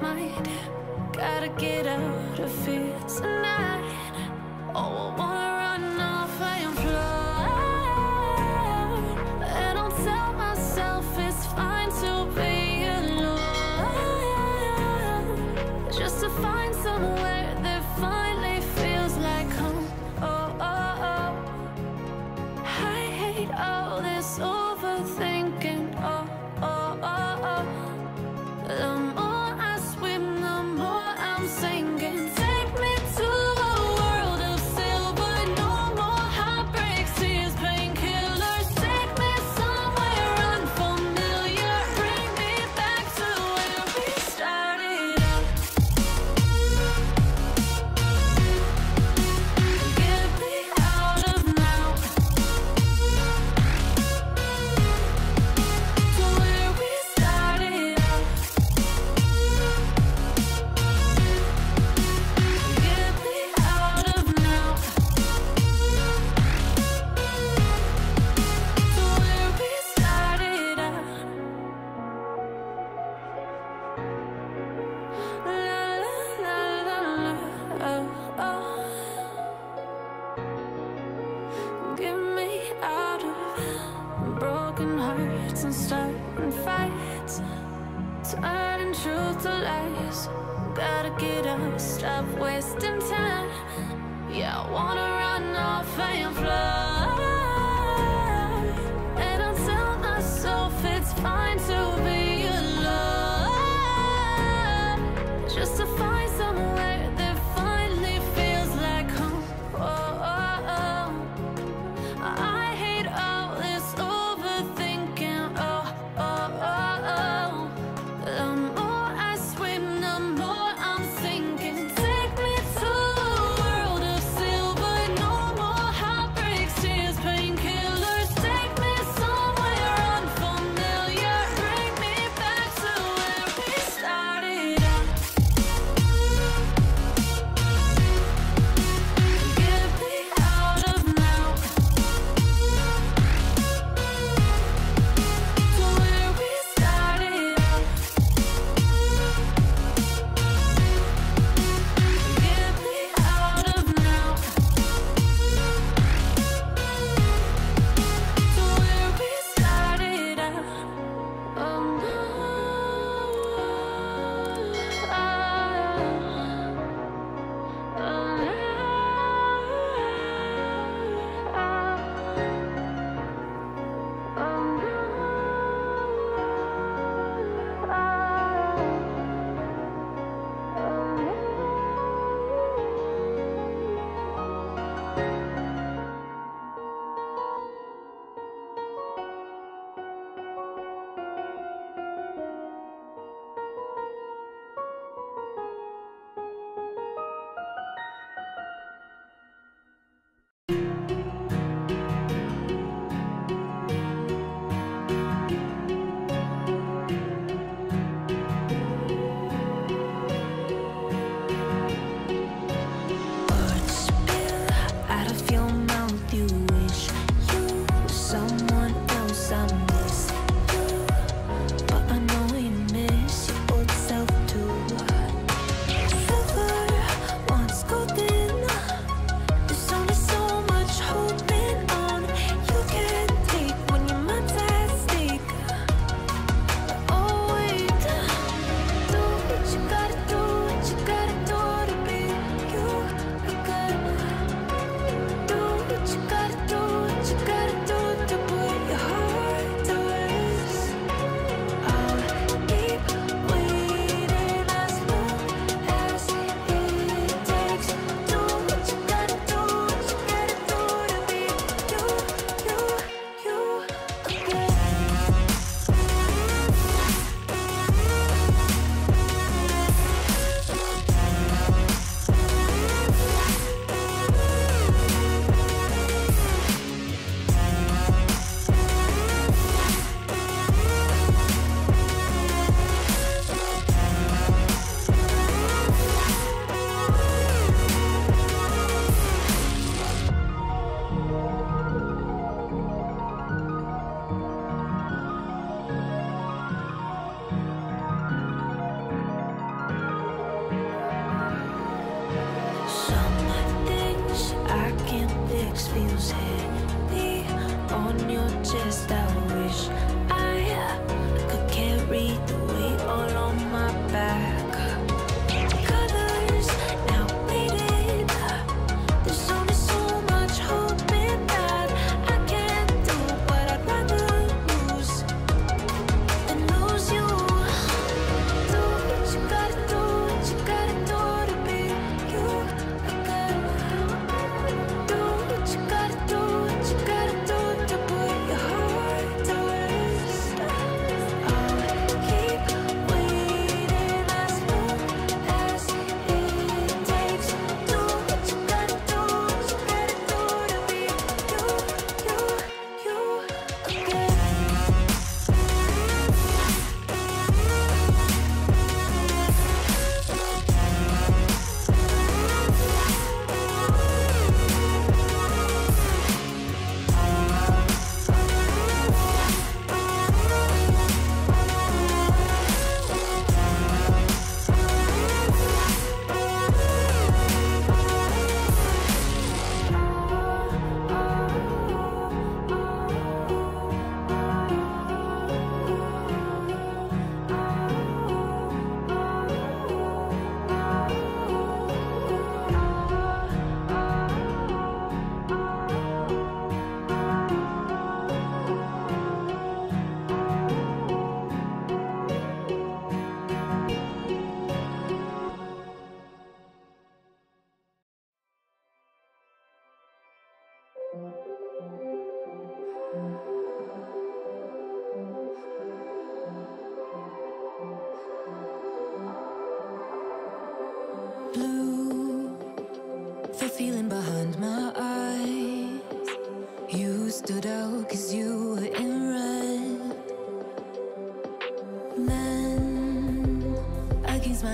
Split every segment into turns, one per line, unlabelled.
mind Gotta get out of here tonight Oh, I wanna run off, and fly.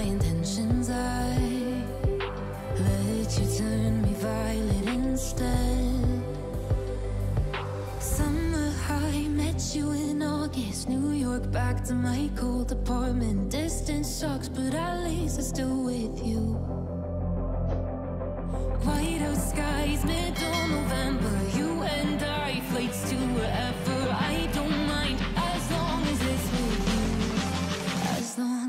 intentions I let you turn me violet instead. Summer high, met you in August New York, back to my cold apartment. Distance sucks, but at least I still wait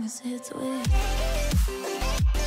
it's with.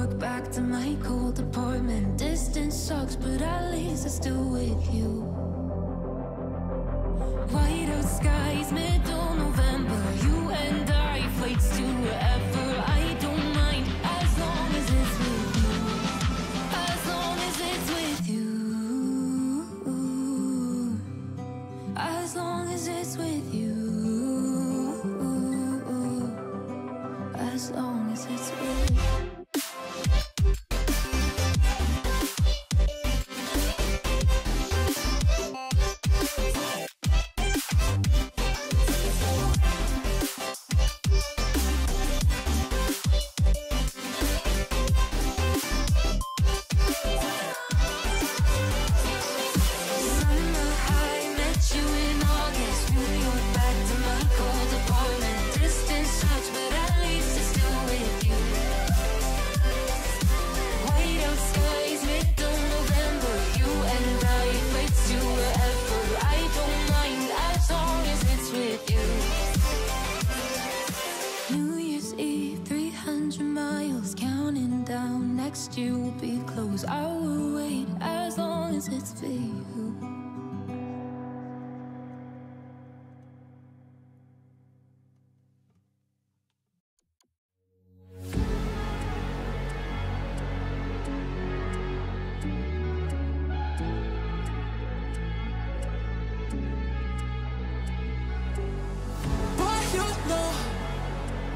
walk back to my cold apartment. Distance sucks, but at least I'm still with you.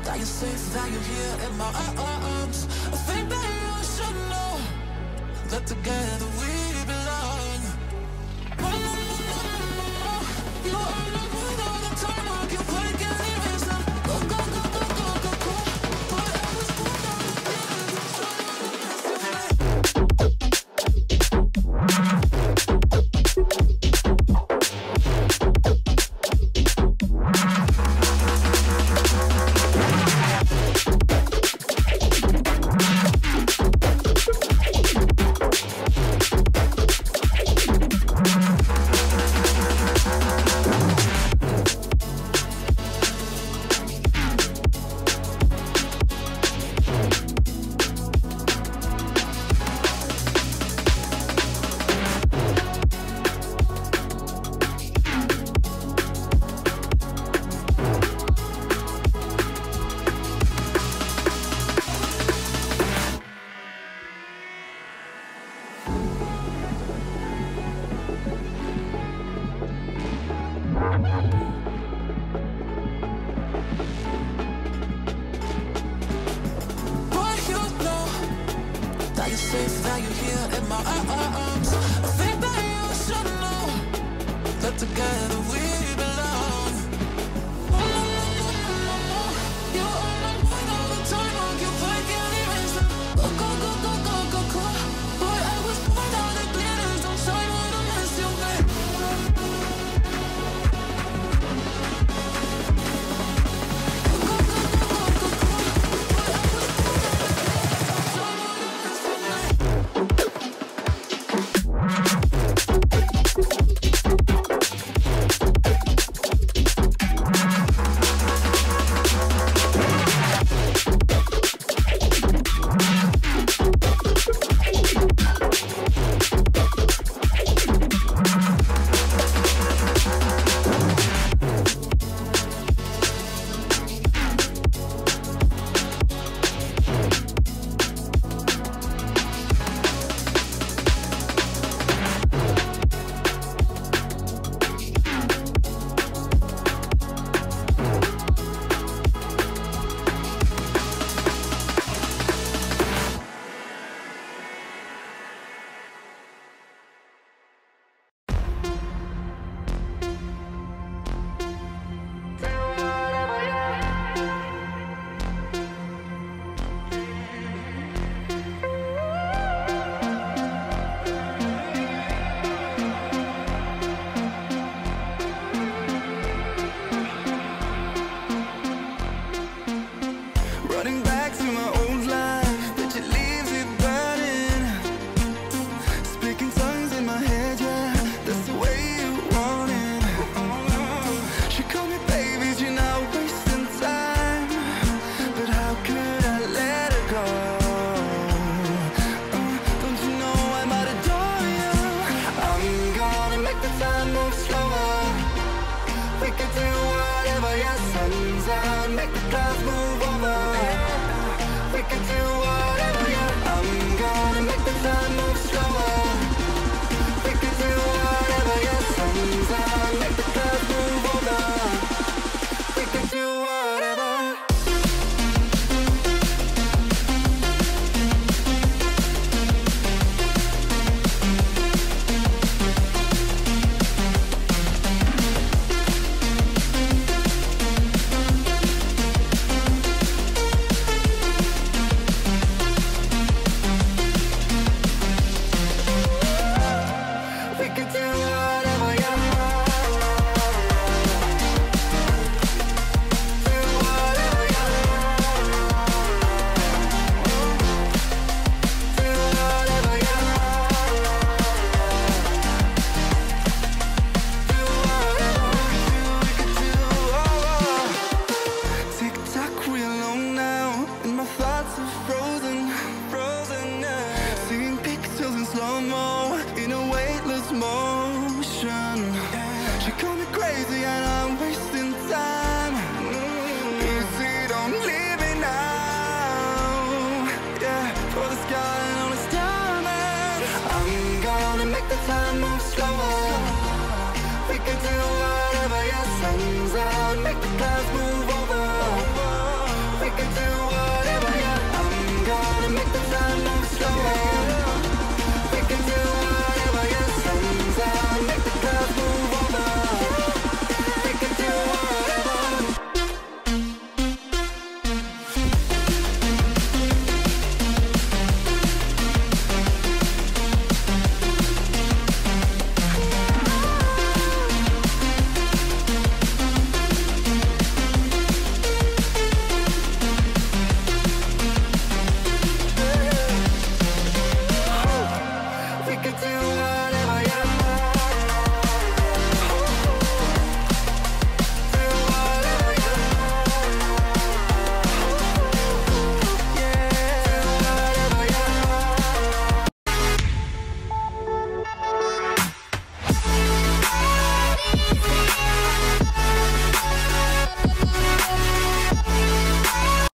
That you're safe, that you're here in my arms. I think that you should know. That together we